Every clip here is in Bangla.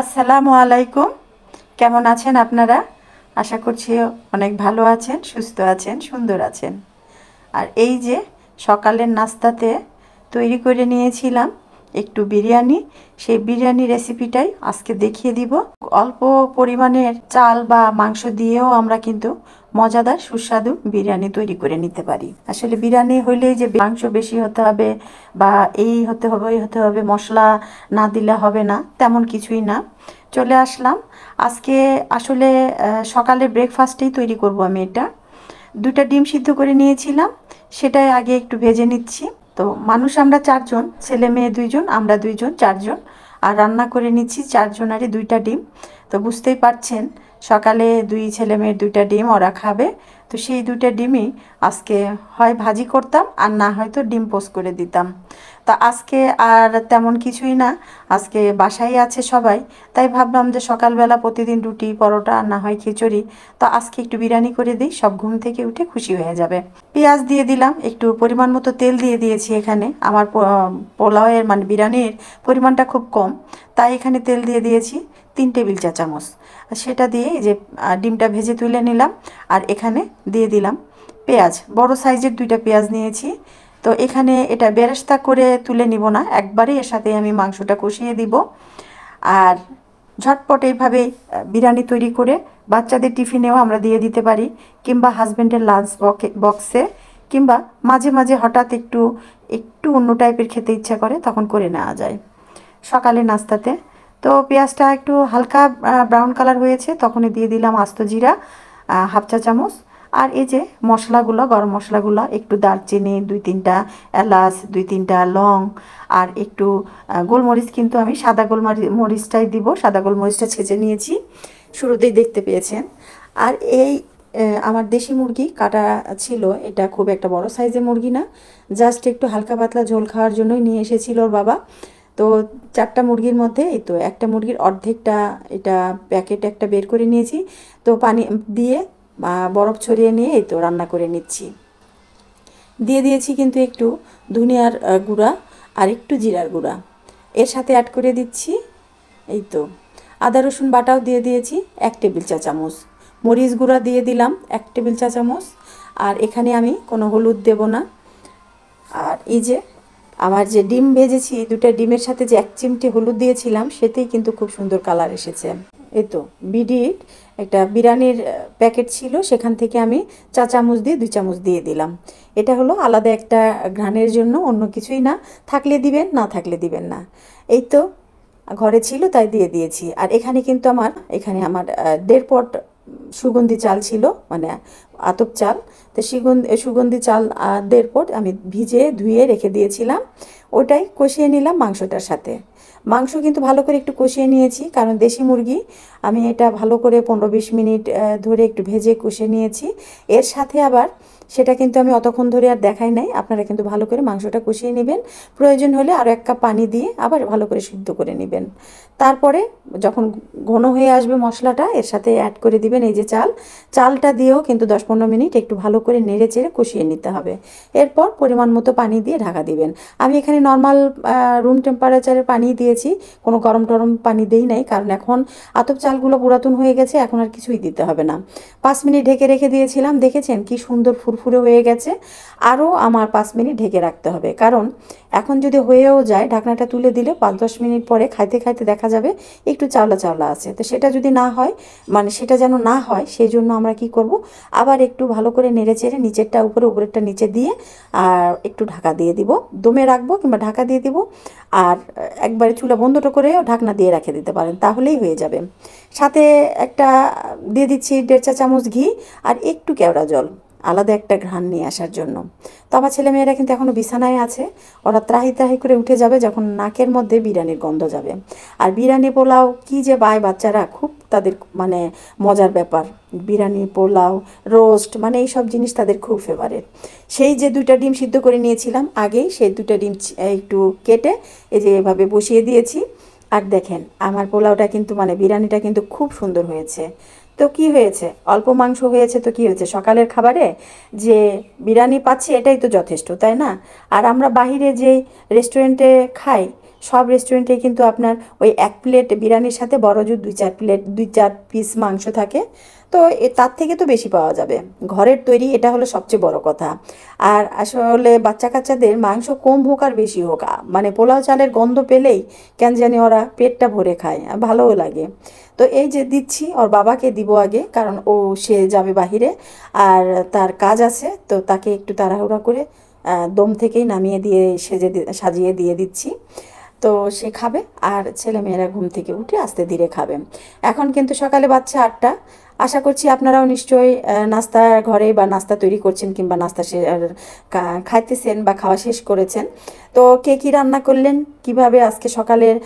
আসসালামু আলাইকুম। কেমন আছেন আপনারা? আশা করছি অনেক ভালো আছেন, সুস্থ আছেন, সুন্দর আছেন। আর এই যে সকালের নাস্তাতে তৈরি করে নিয়েছিলাম একটু বিরিয়ানি, সেই বিরিয়ানি রেসিপিটাই আজকে দেখিয়ে দিব। অল্প পরিমাণের চাল বা মাংস দিয়েও আমরা কিন্তু মজাদার সুস্বাদু বিরিয়ানি তৈরি করে নিতে পারি। আসলে বিরিয়ানি হইলে যে মাংস বেশি হতে হবে বা এই হতে হবে, ওই হতে হবে, মশলা না দিলে হবে না, তেমন কিছুই না। চলে আসলাম। আজকে আসলে সকালে ব্রেকফাস্টেই তৈরি করব আমি এটা। দুটা ডিম সিদ্ধ করে নিয়েছিলাম, সেটাই আগে একটু ভেজে নিচ্ছি। তো মানুষ আমরা চারজন ছেলে মেয়ে দুইজন, আমরা দুইজন, চারজন। আর রান্না করে নিচ্ছি চারজনারই দুইটা ডিম। তো বুঝতেই পারছেন সকালে দুই ছেলে মেয়ের দুইটা ডিম ওরা খাবে। তো সেই দুইটা ডিমই আজকে হয় ভাজি করতাম আর না হয়তো ডিম পোস্ট করে দিতাম। তা আজকে আর তেমন কিছুই না, আজকে বাসায় আছে সবাই। তাই ভাবলাম যে সকালবেলা প্রতিদিন রুটি, পরোটা, আর না হয় খিচুড়ি। তো আজকে একটু বিরিয়ানি করে দিই, সব ঘুম থেকে উঠে খুশি হয়ে যাবে। পেঁয়াজ দিয়ে দিলাম, একটু পরিমাণ মতো তেল দিয়ে দিয়েছি এখানে। আমার পোলাওয়ের মানে বিরিয়ানির পরিমাণটা খুব কম। তাই এখানে তেল দিয়ে দিয়েছি তিন টেবিল চা চামচ আর সেটা দিয়ে যে ডিমটা ভেজে তুলে নিলাম, আর এখানে দিয়ে দিলাম পেঁয়াজ। বড় সাইজের দুইটা পেঁয়াজ নিয়েছি। তো এখানে এটা বেরেস্তা করে তুলে নিব না, একবারে এর সাথে আমি মাংসটা কষিয়ে দিব। আর ঝটপট এইভাবে বিরিয়ানি তৈরি করে বাচ্চাদের টিফিনেও আমরা দিয়ে দিতে পারি, কিংবা হাজব্যান্ডের লাঞ্চ বক্সে, কিংবা মাঝে মাঝে হঠাৎ একটু একটু অন্য টাইপের খেতে ইচ্ছা করে তখন করে নেওয়া যায়। সকালে নাস্তাতে। তো পেঁয়াজটা একটু হালকা ব্রাউন কালার হয়েছে, তখনই দিয়ে দিলাম আস্ত জিরা হাফ চা চামচ। আর এই যে মশলাগুলো, গরম মশলাগুলো, একটু দারচিনি, দুই তিনটা এলাচ, দুই তিনটা লং, আর একটু গোলমরিচ কিন্তু আমি সাদা গোলমরি মরিচটাই দিব, সাদা গোলমরিচটা ছেঁচে নিয়েছি, শুরুতেই দেখতে পেয়েছেন। আর এই আমার দেশি মুরগি কাটা ছিল, এটা খুব একটা বড় সাইজের মুরগি না জাস্ট একটু হালকা পাতলা ঝোল খাওয়ার জন্যই নিয়ে এসেছিল ওর বাবা। তো চারটা মুরগির মধ্যে, এই তো একটা মুরগির অর্ধেকটা এটা প্যাকেট একটা বের করে নিয়েছি। তো পানি দিয়ে বরফ ছড়িয়ে নিয়ে এই তো রান্না করে নিচ্ছি। দিয়ে দিয়েছি কিন্তু একটু ধনিয়ার গুঁড়া আর একটু জিরার গুঁড়া। এর সাথে অ্যাড করে দিচ্ছি, এই তো আদা, রসুন বাটাও দিয়ে দিয়েছি, এক টেবিল চা চামচ। মরিচ গুঁড়া দিয়ে দিলাম, এক টেবিল চা চামচ। আর এখানে আমি কোনো হলুদ দেব না। আর এই যে আমার যে ডিম ভেজেছি দুটো ডিমের সাথে যে এক চিমটি হলুদ দিয়েছিলাম, সেতেই কিন্তু খুব সুন্দর কালার এসেছে। এই তো, বিডির একটা বিরিয়ানির প্যাকেট ছিল, সেখান থেকে আমি চা চামচ দিয়ে, দুই চামচ দিয়ে দিলাম। এটা হলো আলাদা একটা ঘ্রাণের জন্য, অন্য কিছুই না। থাকলে দিবেন, না থাকলে দিবেন না। এই তো, ঘরে ছিল, তাই দিয়ে দিয়েছি। আর এখানে কিন্তু আমার, এখানে আমার দেড় পট সুগন্ধি চাল ছিল মানে আতপ চাল। তো সুগন্ধি সুগন্ধি চাল দেড় পট আমি ভিজে ধুয়ে রেখে দিয়েছিলাম। ওটাই কষিয়ে নিলাম মাংসটার সাথে। মাংস কিন্তু ভালো করে একটু কষিয়ে নিয়েছি, কারণ দেশি মুরগি, আমি এটা ভালো করে পনেরো বিশ মিনিট ধরে একটু ভেজে কষিয়ে নিয়েছি। এর সাথে আবার সেটা কিন্তু আমি অতক্ষণ ধরে আর দেখাই নাই। আপনারা কিন্তু ভালো করে মাংসটা কষিয়ে নেবেন। প্রয়োজন হলে আরও এক কাপ পানি দিয়ে আবার ভালো করে সিদ্ধ করে নেবেন। তারপরে যখন ঘন হয়ে আসবে মশলাটা, এর সাথে অ্যাড করে দিবেন এই যে চাল। চালটা দিয়েও কিন্তু দশ পনেরো মিনিট একটু ভালো করে নেড়ে চেড়ে কষিয়ে নিতে হবে। এরপর পরিমাণ মতো পানি দিয়ে ঢাকা দিবেন। আমি এখানে নর্মাল রুম টেম্পারেচারের পানি দিয়েছি। কোনো গরম টরম পানি দেই নাই, কারণ এখন আতপ চালগুলো পুরাতন হয়ে গেছে, এখন আর কিছুই দিতে হবে না। পাঁচ মিনিট ঢেকে রেখে দিয়েছিলাম। দেখেছেন কি সুন্দর ফুরফুরে হয়ে গেছে, আরও আমার পাঁচ মিনিট ঢেকে রাখতে হবে। কারণ এখন যদি হয়েও যায়, ঢাকনাটা তুলে দিলে পাঁচ দশ মিনিট পরে খাইতে খাইতে দেখা যাবে একটু চাওলা চাওলা আছে। তো সেটা যদি না হয় মানে সেটা যেন না হয়, সেই জন্য আমরা কি করব? আবার একটু ভালো করে নেড়ে চেড়ে নিচেরটা উপরে, উপরেরটা নিচে দিয়ে, আর একটু ঢাকা দিয়ে দিব। দমে রাখব কিংবা ঢাকা দিয়ে দিব, আর একবারে চুলা বন্ধটা করে ঢাকনা দিয়ে রেখে দিতে পারেন, তাহলেই হয়ে যাবে। সাথে একটা দিয়ে দিচ্ছি দেড় চা চামচ ঘি আর একটু কেওড়া জল। আলাদা একটা ঘ্রাণ নিয়ে আসার জন্য। তো আমার ছেলেমেয়েরা কিন্তু এখনও বিছানায় আছে। ওরা ত্রাহি ত্রাহি করে উঠে যাবে যখন নাকের মধ্যে বিরিয়ানির গন্ধ যাবে। আর বিরিয়ানি পোলাও কি যে পায় বাচ্চারা, খুব তাদের মানে মজার ব্যাপার। বিরিয়ানি, পোলাও, রোস্ট মানে এই সব জিনিস তাদের খুব ফেভারেট সেই যে দুইটা ডিম সিদ্ধ করে নিয়েছিলাম, আগেই সেই দুটা ডিম একটু কেটে এই যে এভাবে বসিয়ে দিয়েছি। আর দেখেন, আমার পোলাওটা কিন্তু মানে বিরিয়ানিটা কিন্তু খুব সুন্দর হয়েছে। তো কি হয়েছে? অল্প মাংস হয়েছে তো কি হয়েছে? সকালের খাবারে যে বিরিয়ানি পাচ্ছি এটাই তো যথেষ্ট, তাই না? আর আমরা বাহিরে যে রেস্টুরেন্টে খাই, সব রেস্টুরেন্টে কিন্তু আপনার ওই এক প্লেট বিরিয়ানির সাথে বড় জোর দুই চার প্লেট দুই চার পিস মাংস থাকে। তো তার থেকে তো বেশি পাওয়া যাবে। ঘরের তৈরি এটা হলো সবচেয়ে বড় কথা। আর আসলে বাচ্চা কাচ্চাদের মাংস কম হোক আর বেশি হোক মানে পোলাও চালের গন্ধ পেলেই কেন জানি ওরা পেটটা ভরে খায়, ভালোও লাগে। তো এই যে দিচ্ছি, ওর বাবাকে দিব আগে, কারণ ও, সে যাবে বাহিরে, আর তার কাজ আছে, তো তাকে একটু তাড়াহুড়া করে দম থেকেই নামিয়ে দিয়ে, সেজে সাজিয়ে দিয়ে দিচ্ছি। তো সে খাবে আর ছেলে মেয়েরা ঘুম থেকে উঠে আস্তে ধীরে খাবে। এখন কিন্তু সকালে বাচ্চা আটটা। আশা করছি আপনারাও নিশ্চয়ই নাস্তা ঘরে বা নাস্তা তৈরি করছেন কিংবা নাস্তা খাইতেছেন বা খাওয়া শেষ করেছেন। তো কে কী রান্না করলেন? কীভাবে আজকে সকালের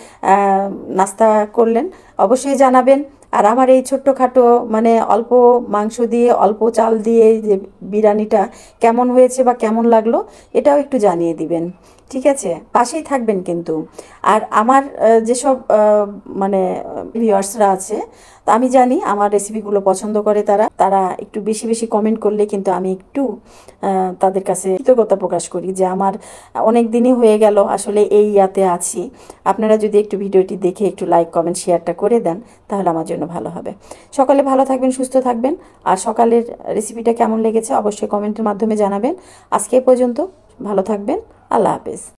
নাস্তা করলেন? অবশ্যই জানাবেন। আর আমার এই ছোট্টখাটো মানে অল্প মাংস দিয়ে, অল্প চাল দিয়ে যে বিরিয়ানিটা কেমন হয়েছে বা কেমন লাগল, এটাও একটু জানিয়ে দিবেন। ঠিক আছে? পাশেই থাকবেন কিন্তু। আর আমার যেসব মানে ভিউয়ার্সরা আছে, তা আমি জানি আমার রেসিপিগুলো পছন্দ করে তারা। তারা একটু বেশি বেশি কমেন্ট করলে কিন্তু আমি একটু তাদের কাছে কৃতজ্ঞতা প্রকাশ করি যে আমার অনেক দিনই হয়ে গেল, আসলে এই ইয়াতে আছি। আপনারা যদি একটু ভিডিওটি দেখে একটু লাইক কমেন্ট শেয়ারটা করে দেন, তাহলে আমার জন্য ভালো হবে। সকালে ভালো থাকবেন, সুস্থ থাকবেন। আর সকালের রেসিপিটা কেমন লেগেছে অবশ্যই কমেন্টের মাধ্যমে জানাবেন। আজকে পর্যন্ত ভালো থাকবেন। আল্লাহ হাফেজ।